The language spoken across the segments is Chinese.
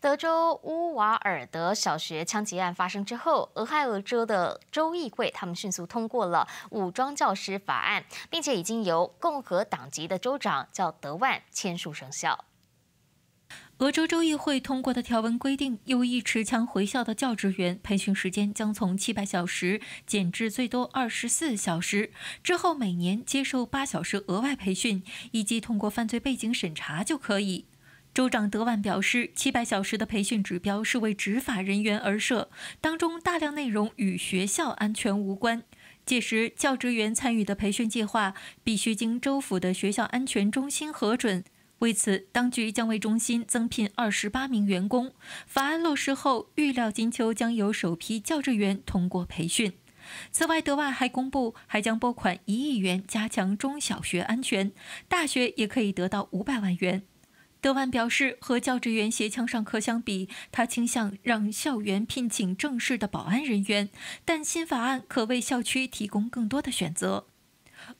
德州乌瓦尔德小学枪击案发生之后，俄亥俄州的州议会他们迅速通过了武装教师法案，并且已经由共和党籍的州长叫德万签署生效。俄州州议会通过的条文规定，有意持枪回校的教职员培训时间将从七百小时减至最多二十四小时，之后每年接受八小时额外培训，以及通过犯罪背景审查就可以。州长德万表示，七百小时的培训指标是为执法人员而设，当中大量内容与学校安全无关。届时，教职员参与的培训计划必须经州府的学校安全中心核准。为此，当局将为中心增聘二十八名员工。法案落实后，预料金秋将有首批教职员通过培训。此外，德万还公布，还将拨款一亿元加强中小学安全，大学也可以得到五百万元。德万表示，和教职员携枪上课相比，他倾向让校园聘请正式的保安人员，但新法案可为校区提供更多的选择。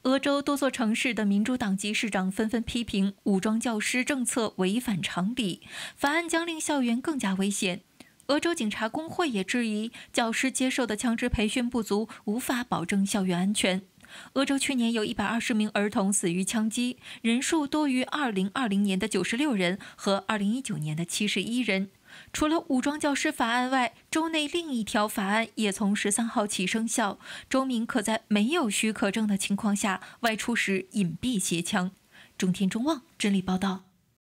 俄州多座城市的民主党籍市长纷纷批评武装教师政策违反常理，法案将令校园更加危险。俄州警察工会也质疑，教师接受的枪支培训不足，无法保证校园安全。俄州去年有一百二十名儿童死于枪击，人数多于二零二零年的九十六人和二零一九年的七十一人。除了武装教师法案外，州内另一条法案也从十三号起生效，州民可在没有许可证的情况下外出时隐蔽携枪。中天中望真理报道。